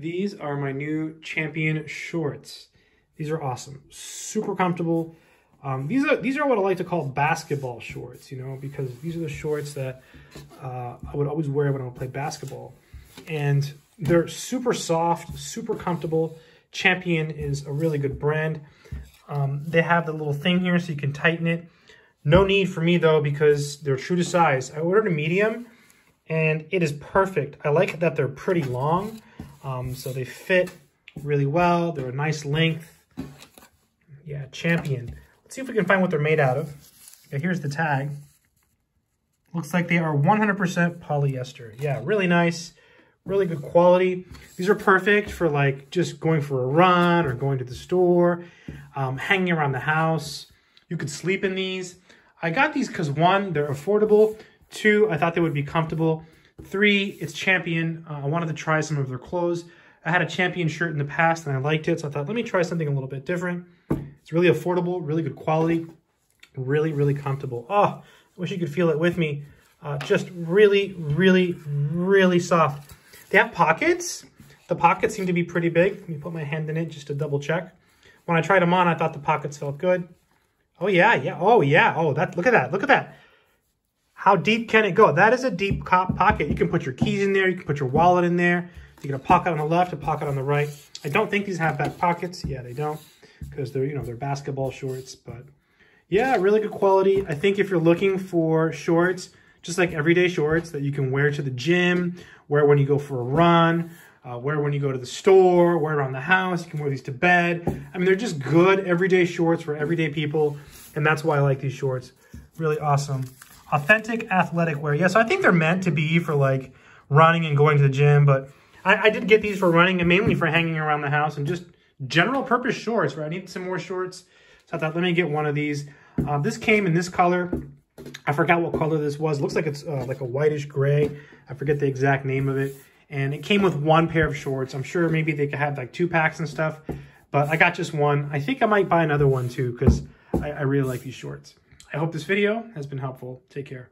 These are my new Champion shorts. These are awesome, super comfortable. Um, these are these are what I like to call basketball shorts, you know, because these are the shorts that uh, I would always wear when I would play basketball, and they're super soft, super comfortable. Champion is a really good brand. Um, they have the little thing here so you can tighten it. No need for me though because they're true to size. I ordered a medium and it is perfect. I like that they're pretty long, um, so they fit really well. They're a nice length. Yeah, Champion. Let's see if we can find what they're made out of. Here's the tag. Looks like they are 100% polyester. Yeah, really nice, really good quality. These are perfect for like just going for a run or going to the store, um, hanging around the house. You could sleep in these. I got these because one, they're affordable. Two, I thought they would be comfortable. Three, it's Champion. Uh, I wanted to try some of their clothes. I had a Champion shirt in the past and I liked it, so I thought, let me try something a little bit different. It's really affordable, really good quality, really, really comfortable. Oh, I wish you could feel it with me. Uh, just really, really, really soft. They have pockets. The pockets seem to be pretty big. Let me put my hand in it just to double check. When I tried them on, I thought the pockets felt good. Oh, yeah, yeah. Oh, yeah. Oh, that. look at that. Look at that. How deep can it go? That is a deep cop pocket. You can put your keys in there. You can put your wallet in there. You get a pocket on the left, a pocket on the right. I don't think these have back pockets. Yeah, they don't because they're, you know, they're basketball shorts. But yeah, really good quality. I think if you're looking for shorts, just like everyday shorts that you can wear to the gym, wear when you go for a run, uh, wear when you go to the store, wear around the house. You can wear these to bed. I mean, they're just good everyday shorts for everyday people. And that's why I like these shorts. Really awesome. Authentic athletic wear. Yeah, so I think they're meant to be for like running and going to the gym, but I, I did get these for running and mainly for hanging around the house and just general purpose shorts, right? I need some more shorts. So I thought, let me get one of these. Uh, this came in this color. I forgot what color this was. It looks like it's uh, like a whitish gray. I forget the exact name of it. And it came with one pair of shorts. I'm sure maybe they could have like two packs and stuff. But I got just one. I think I might buy another one too because I, I really like these shorts. I hope this video has been helpful. Take care.